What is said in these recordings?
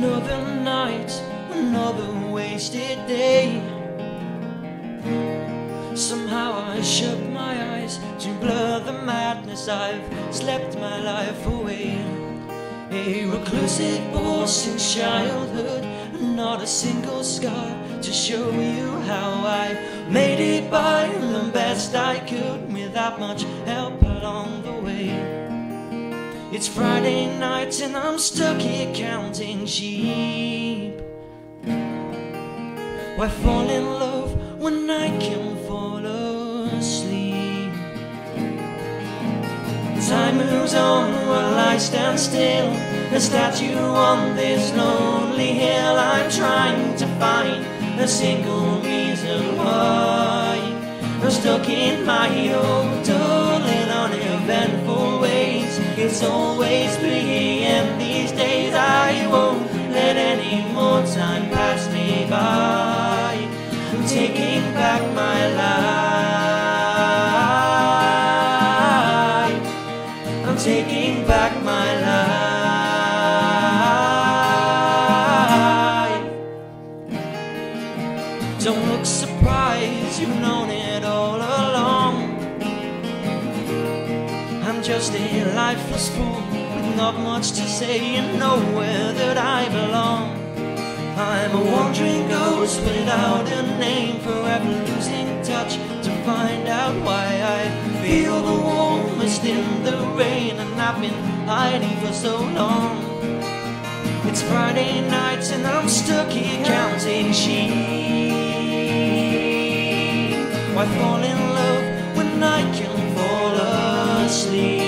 night, another wasted day. Somehow I shut my eyes to blur the madness I've slept my life away. A reclusive boy since childhood, not a single scar to show you how I made it by the best I could without much help along the way. It's Friday night and I'm stuck here counting sheep. Why fall in love when I can fall asleep? Time moves on while I stand still, a statue on this lonely hill. I'm trying to find a single reason why I'm stuck in my old dull and uneventful. It's always 3 a.m. these days. I won't let any more time pass me by. I'm taking back my life. I'm taking back my life. Don't look surprised, just a lifeless fool with not much to say and nowhere that I belong. I'm a wandering ghost without a name, forever losing touch to find out why I feel the warmest in the rain, and I've been hiding for so long. It's Friday night and I'm stuck here counting sheep. Why fall in love when I can fall asleep?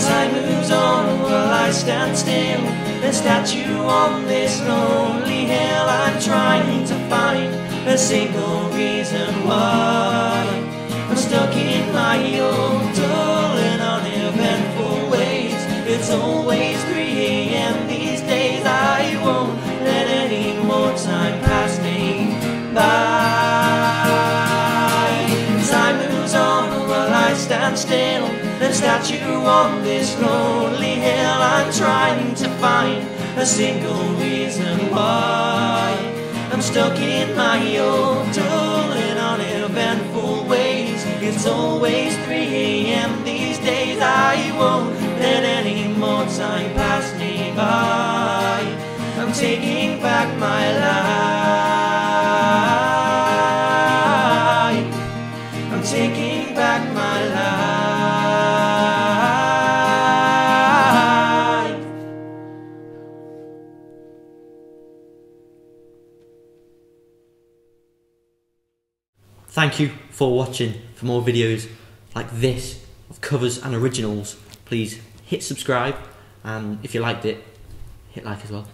Time moves on while I stand still. A statue on this lonely hill. I'm trying to find a single reason why I'm stuck in my old still. A statue on this lonely hill. I'm trying to find a single reason why I'm stuck in my old dull and uneventful ways. It's always 3 a.m. these days. I won't let any more time pass me by. I'm taking back my life. I'm taking back my life. Thank you for watching. For more videos like this of covers and originals, please hit subscribe and if you liked it, hit like as well.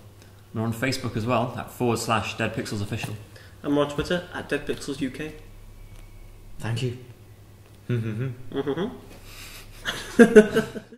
We're on Facebook as well at forward slash Dead Pixels Official. And we're on Twitter at Dead Pixels UK. Thank you. Mm-hmm.